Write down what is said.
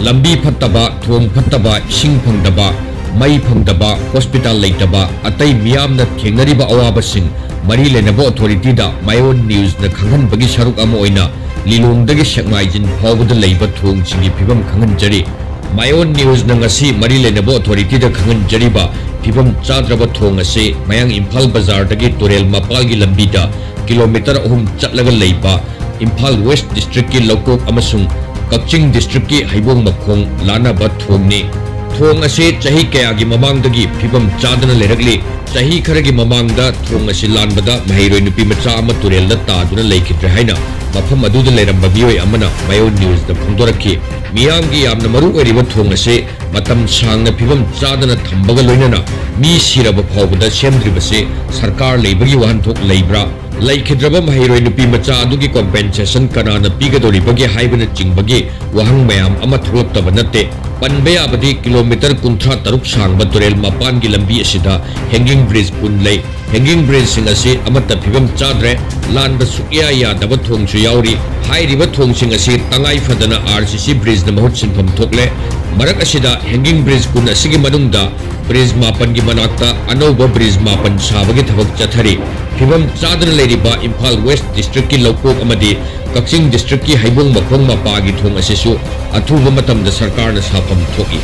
लंबी फतब थों फतब इं फब मई फब हॉस्पिटल लेटब अत मैं खेगरीब अवाब मरी लेनाब अथोरीटीद मयोन न्यूज़ खाब की सरुकना लीलोंग सकमाइजन फाउब थों की फिवम खाजरी मयोन न्यूज़ मरी लेनाब अथोरीटीद खाजरीब फिवम चाद्रब थों से मैं इम्फा बजार तुरल मपा की लंबी किलोमीटर अहम चल इम्फा वेस्ट डिस्ट्रिक्ट की लौकोक ꯀꯛꯆꯤꯡ ꯗꯤꯁꯇ꯭ꯔꯤꯛꯀꯤ ꯍꯩꯕꯣꯡꯃꯈꯣꯡ ꯂꯥꯟꯅꯕ ꯊꯣꯡꯅꯤ ꯊꯣꯡ ꯑꯁꯤ ꯆꯍꯤ ꯀꯌꯥꯒꯤ ꯃꯃꯥꯡꯗꯒꯤ ꯐꯤꯕꯝ ꯆꯥꯗꯅ ꯂꯩꯔꯛꯂꯤ ꯆꯍꯤ ꯈꯔꯒꯤ ꯃꯃꯥꯡꯗ ꯊꯣꯡ ꯑꯁꯤ ꯂꯥꯟꯕꯗ ꯃꯍꯩꯔꯣꯏ ꯅꯨꯄꯤ ꯃꯆꯥ ꯑꯃ ꯇꯨꯔꯦꯜꯗ ꯇꯥꯗꯨꯅ ꯂꯩꯈꯤꯗ꯭ꯔꯦ ꯍꯥꯏꯅ ꯃꯐꯝ ꯑꯗꯨꯗ ꯂꯩꯔꯝꯕ ꯃꯤꯑꯣꯏ ꯑꯃꯅ ꯃꯌꯣꯟ ꯅ꯭ꯌꯨꯁꯇ ꯐꯣꯡꯗꯣꯔꯛꯈꯤ ꯃꯤꯌꯥꯝꯒꯤ ꯌꯥꯝꯅ ꯃꯔꯨ ꯑꯣꯏꯔꯤꯕ ꯊꯣꯡ ꯑꯁꯤ ꯃꯇꯝ ꯁꯥꯡꯅ ꯐꯤꯕꯝ ꯆꯥꯗꯅ ꯊꯝꯕꯒ ꯂꯣꯏꯅꯅ ꯃꯤ ꯁꯤꯔꯕ ꯐꯥꯎꯕꯗ ꯁꯦꯝꯗ꯭ꯔꯤꯕꯁꯤ ꯁꯔꯀꯥꯔ ꯂꯩꯕꯒꯤ ꯋꯥꯍꯟꯊꯣꯛ ꯂꯩꯕ꯭ꯔꯥ? मरु ओरिबा थोंग असे मतम सांगना फिबम चादना थंबगा लोइनना मी सिरब फावबदा सेमद्रिबसे सरकार लेबगी वाहनथोक लेब्रा ꯂꯩꯈꯤꯗ꯭ꯔꯕ ꯃꯍꯩꯔꯣꯏ ꯅꯨꯄꯤ ꯃꯆꯥ ꯑꯗꯨꯒꯤ ꯀꯣꯝꯄꯦꯟꯁꯦꯁꯟ ꯀꯅꯥꯅ ꯄꯤꯒꯗꯧꯔꯤꯕꯒꯦ ꯍꯥꯏꯕꯅ ꯆꯤꯡꯕꯒꯤ ꯋꯥꯍꯪ ꯃꯌꯥꯝ ꯑꯃ ꯊꯣꯛꯂꯛꯇꯕ ꯅꯠꯇꯦ ꯄꯟꯕ ꯌꯥꯕꯗꯤ ꯀꯤꯂꯣꯃꯤꯇꯔ ꯀꯨꯟꯊ꯭ꯔꯥ ꯇꯔꯨꯛ ꯁꯥꯡꯕ ꯇꯨꯔꯦꯜ ꯃꯄꯥꯟꯒꯤ ꯂꯝꯕꯤ ꯑꯁꯤꯗ ꯍꯦꯡꯒꯤꯡ ꯕ꯭ꯔꯤꯖ ꯀꯨꯟ ꯂꯩ ꯍꯦꯡꯒꯤꯡ ꯕ꯭ꯔꯤꯖꯁꯤꯡ ꯑꯁꯤ ꯑꯃꯠꯇ ꯐꯤꯕꯝ ꯆꯥꯗ꯭ꯔꯦ ꯂꯥꯟꯕ ꯁꯨꯛꯌꯥ ꯌꯥꯗꯕ ꯊꯣꯡꯁꯨ ꯌꯥꯎꯔꯤ ꯍꯥꯏꯔꯤꯕ ꯊꯣꯡꯁꯤꯡ ꯑꯁꯤ ꯇꯉꯥꯏ ꯐꯗꯅ ꯑꯥꯔ ꯁꯤ ꯁꯤ ꯕ꯭ꯔꯤꯖꯅ ꯃꯍꯨꯠ ꯁꯤꯟꯐꯝ ꯊꯣꯛꯂꯦ ꯃꯔꯛ ꯑꯁꯤꯗ ꯍꯦꯡꯒꯤꯡ ꯕ꯭ꯔꯤꯖ ꯀꯨꯟ ꯑꯁꯤꯒꯤ ꯃꯅꯨꯡꯗ ꯕ꯭ꯔꯤꯖ ꯃꯥꯄꯟꯒꯤ ꯃꯅꯥꯛꯇ ꯑꯅꯧꯕ ꯕ꯭ꯔꯤꯖ फिवम चादन इम्फा वेस्ट डिस्ट्रिक्ट की लौकोक अमदी कक्सिंग डिस्ट्रिक्ट की हैबुंग मखोंग मपागी थोंग असेसु अथुब सरकार साफम थोकी